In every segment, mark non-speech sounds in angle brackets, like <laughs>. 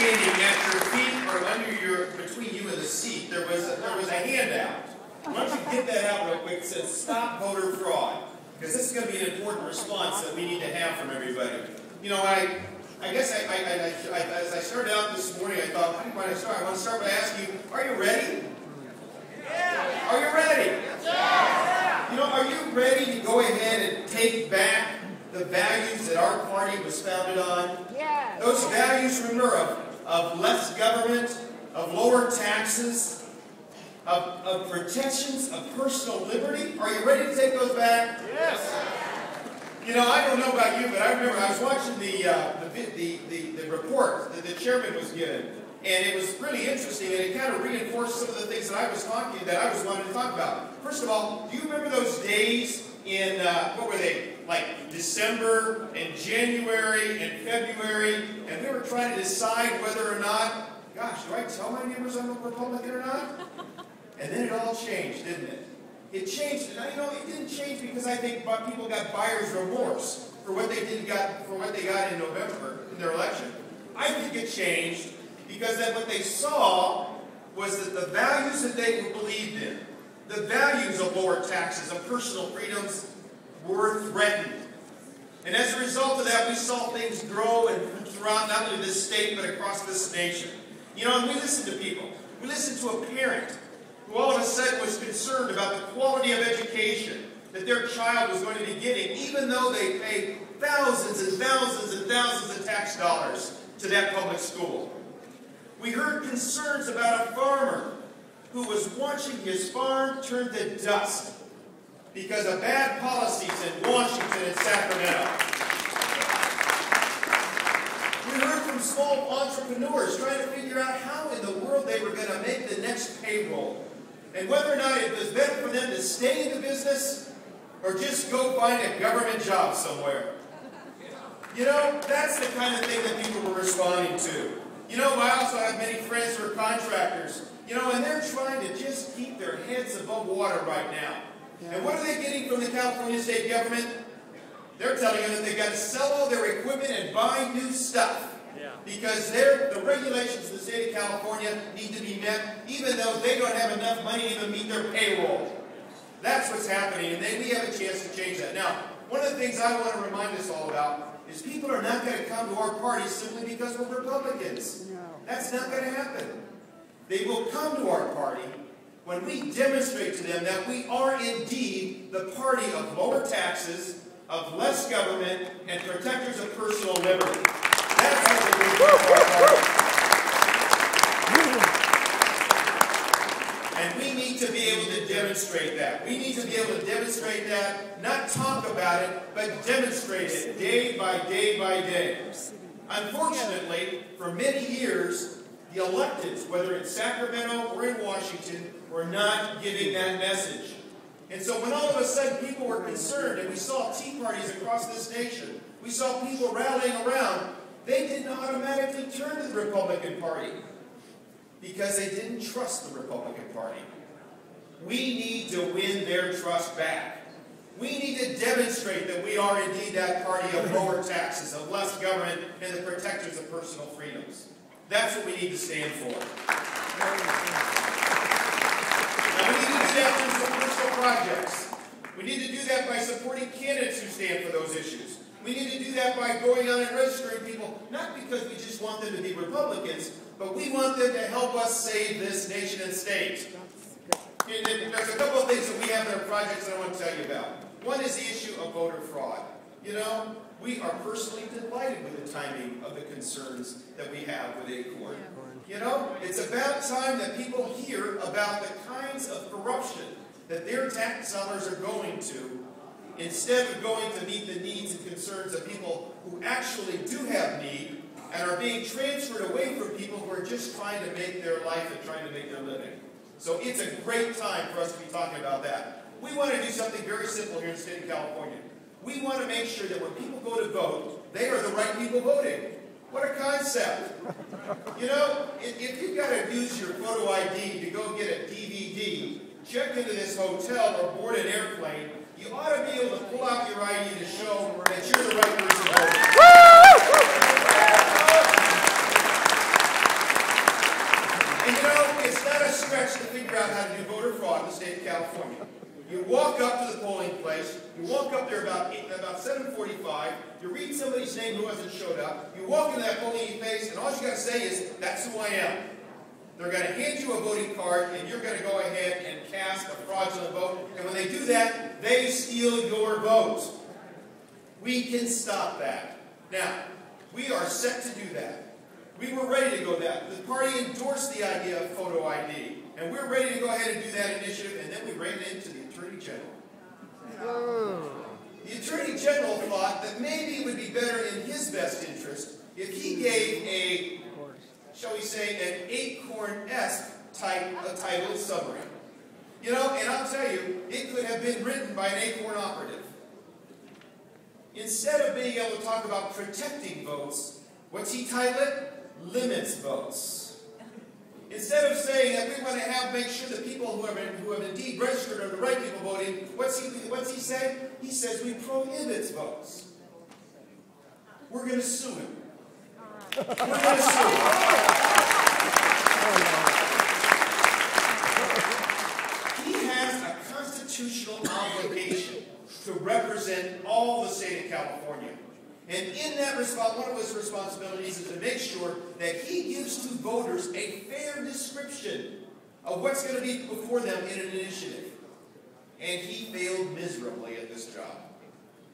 standing at your feet or under your, between you and the seat, there was, a, there was a handout. Why don't you get that out real quick? It says, stop voter fraud. Because this is going to be an important response that we need to have from everybody. You know, I, I guess I, I, I, I as I started out this morning, I thought, how do I start? I want to start by asking you, are you ready? Yeah. Are you ready? Yeah. You know, are you ready to go ahead and take back the values that our party was founded on? Yeah. Those values, remember, of, less government, of lower taxes, of, of protections of personal liberty. Are you ready to take those back? Yes. You know, I don't know about you, but I remember I was watching the, uh, the, the, the, the report that the chairman was given, and it was really interesting, and it kind of reinforced some of the things that I was talking, that I was wanting to talk about. First of all, do you remember those days in, uh, what were they, like December and January and February, and we were trying to decide whether or not, gosh, do I tell my neighbors I'm a Republican or not? And then it all changed, didn't it? It changed, and you know, it didn't change because I think people got buyer's remorse for what they didn't got for what they got in November in their election. I think it changed because that what they saw was that the values that they believed in, the values of lower taxes, of personal freedoms, were threatened. And as a result of that, we saw things grow and throughout not only this state but across this nation. You know, and we listened to people. We listened to a parent who all of a sudden was concerned about the quality of education that their child was going to be getting, even though they pay thousands and thousands and thousands of tax dollars to that public school. We heard concerns about a farmer who was watching his farm turn to dust because of bad policies in Washington and Sacramento. We heard from small entrepreneurs trying to figure out how in the world they were going to make the next payroll and whether or not it was better for them to stay in the business or just go find a government job somewhere. You know, that's the kind of thing that people were responding to. You know, I also have many friends who are contractors, you know, and they're trying to just keep their heads above water right now. And what are they getting from the California state government? They're telling them that they've got to sell all their equipment and buy new stuff. Because the regulations of the state of California need to be met, even though they don't have enough money to even meet their payroll. That's what's happening, and then we have a chance to change that. Now, one of the things I want to remind us all about is people are not going to come to our party simply because we're Republicans. No. That's not going to happen. They will come to our party when we demonstrate to them that we are indeed the party of lower taxes, of less government, and protectors of personal liberty. And we need to be able to demonstrate that. We need to be able to demonstrate that, not talk about it, but demonstrate it day by day by day. Unfortunately, for many years, the electeds, whether in Sacramento or in Washington, were not giving that message. And so when all of a sudden people were concerned and we saw tea parties across this nation, we saw people rallying around, they didn't automatically turn to the Republican Party because they didn't trust the Republican Party. We need to win their trust back. We need to demonstrate that we are indeed that party of lower taxes, of less government, and the protectors of personal freedoms. That's what we need to stand for. Now, we need to that some personal projects. We need to do that by supporting candidates who stand for those issues. We need to do that by going out and registering people, not because we just want them to be Republicans, but we want them to help us save this nation and state. There's a couple of things that we have in our projects that I want to tell you about. One is the issue of voter fraud. You know, we are personally delighted with the timing of the concerns that we have with Acorn. You know, it's about time that people hear about the kinds of corruption that their tax dollars are going to instead of going to meet the needs and concerns of people who actually do have need and are being transferred away from people who are just trying to make their life and trying to make their living. So it's a great time for us to be talking about that. We want to do something very simple here in the state of California. We want to make sure that when people go to vote, they are the right people voting. What a concept. You know, if, if you've got to use your photo ID to go get a DVD, check into this hotel or board an airplane, you ought to be able to pull out your ID to show that you're the right person voting. you know, it's not a stretch to figure out how to do voter fraud in the state of California. You walk up to the polling place, you walk up there about eight, about 7.45, you read somebody's name who hasn't showed up, you walk into that polling place, and all you got to say is, that's who I am. They're going to hand you a voting card, and you're going to go ahead and cast a fraudulent vote. And when they do that, they steal your vote. We can stop that. Now, we are set to do that. We were ready to go that. The party endorsed the idea of photo ID. And we're ready to go ahead and do that initiative, and then we ran into the Attorney General. The Attorney General thought that maybe it would be better in his best interest if he gave a, shall we say, an acorn-esque type of title summary. You know, and I'll tell you, it could have been written by an acorn operative. Instead of being able to talk about protecting votes, what's he titled it? Limits votes. Instead of saying that we want to have make sure that people who have, who have indeed registered are the right people voting, what's he, what's he say? He says we prohibit votes. We're going to sue him. We're going to sue him. <laughs> Oh, He has a constitutional obligation to represent all the state of California. And in that response, one of his responsibilities is to make sure that he gives to voters a fair description of what's going to be before them in an initiative. And he failed miserably at this job.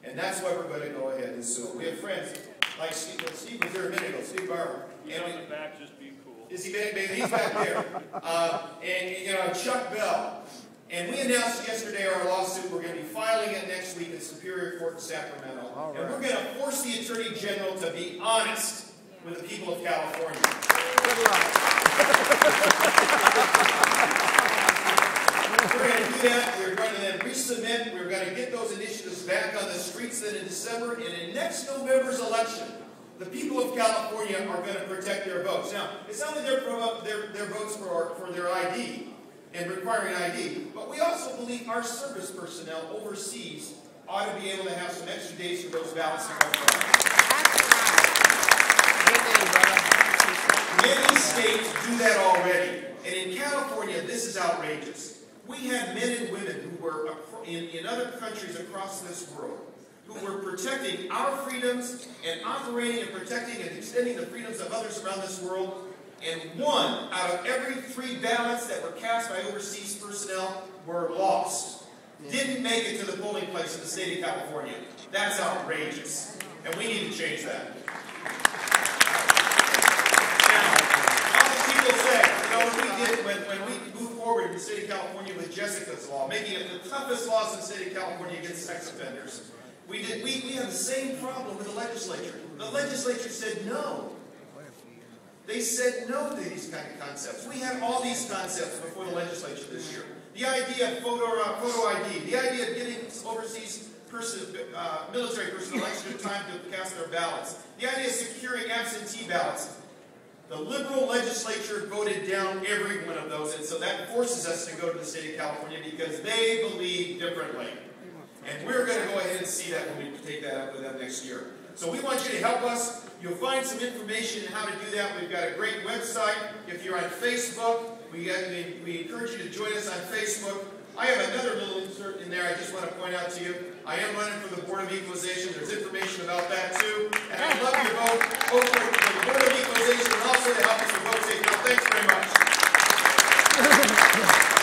And that's why we're going to go ahead and sue him. We have friends like Steve, Steve was there a minute ago, Steve Barber. He's on the back, just be cool. Is he back? He's back there. Uh, and, you know, Chuck Bell. And we announced yesterday our lawsuit. We're going to be filing it next week in Superior Court in Sacramento. Right. And we're going to force the Attorney General to be honest with the people of California. We're going to do that. We're going to then resubmit. We're going to get those initiatives back on the streets then in December. And in next November's election, the people of California are going to protect their votes. Now, it's not that they're their, their votes for, for their ID and requiring ID. But we also believe our service personnel overseas ought to be able to have some extra days for those come. Many states do that already. And in California, this is outrageous. We have men and women who were in, in other countries across this world who were protecting our freedoms and operating and protecting and extending the freedoms of others around this world and one out of every three ballots that were cast by overseas personnel were lost. Didn't make it to the polling place in the state of California. That's outrageous. And we need to change that. Now, these people say, you know, we did, when, when we moved forward in the state of California with Jessica's law, making it the toughest laws in the state of California against sex offenders, we did we, we have the same problem with the legislature. The legislature said no. They said no to these kind of concepts. We had all these concepts before the legislature this year. The idea of photo, uh, photo ID, the idea of getting overseas person, uh, military personnel extra time to cast their ballots, the idea of securing absentee ballots. The liberal legislature voted down every one of those, and so that forces us to go to the state of California because they believe differently. And we're going to go ahead and see that when we take that up with them next year. So we want you to help us. You'll find some information on how to do that. We've got a great website. If you're on Facebook, we, we, we encourage you to join us on Facebook. I have another little insert in there I just want to point out to you. I am running for the Board of Equalization. There's information about that, too. And I'd love your vote. Vote for the Board of Equalization and also to help us with vote safe. Thanks very much.